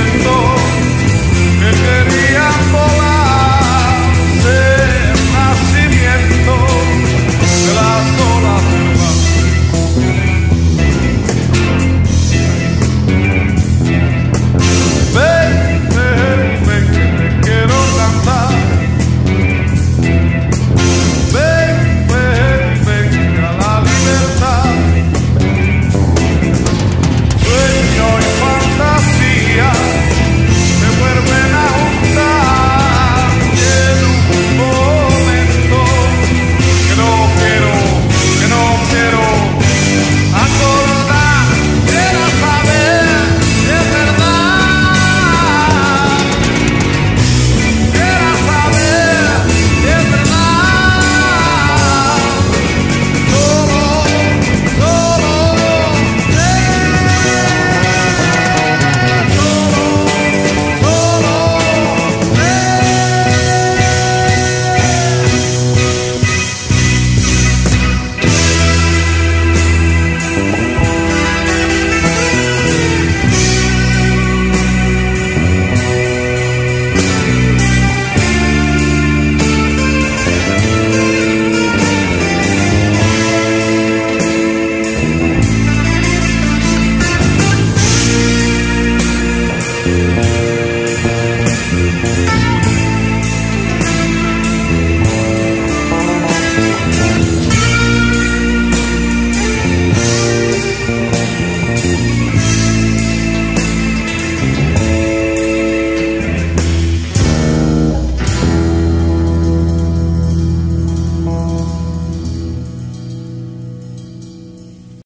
sufriendo.